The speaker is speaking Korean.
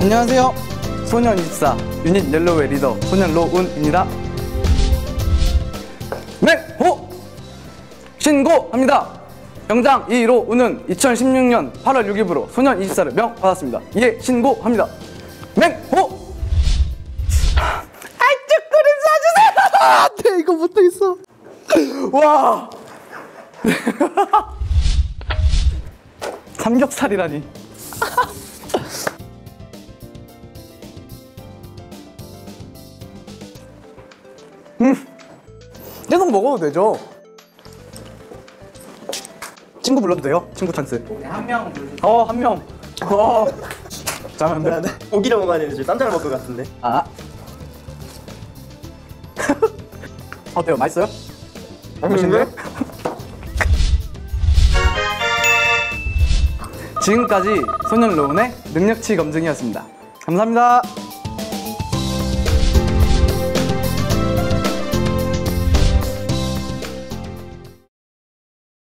안녕하세요. 소년 24 유닛 옐로우의 리더 소년 로운입니다. 맹호 신고합니다. 병장 이로운은 2016년 8월 6일부로 소년 24를 명 받았습니다. 이에 신고합니다. 맹호 아이쭈꾸리 쏴주세요. 안돼 이거 못하겠어. 와 삼겹살이라니. 계속 먹어도 되죠? 친구 불러도 돼요? 친구 찬스. 한 명. 어, 한 명. 어. 잠깐만. 고기를 먹어야 되는데 쌈장을 먹을 것 같은데 아. 어때요? 맛있어요? 맛있는데? 지금까지 소년 로운의 능력치 검증이었습니다. 감사합니다.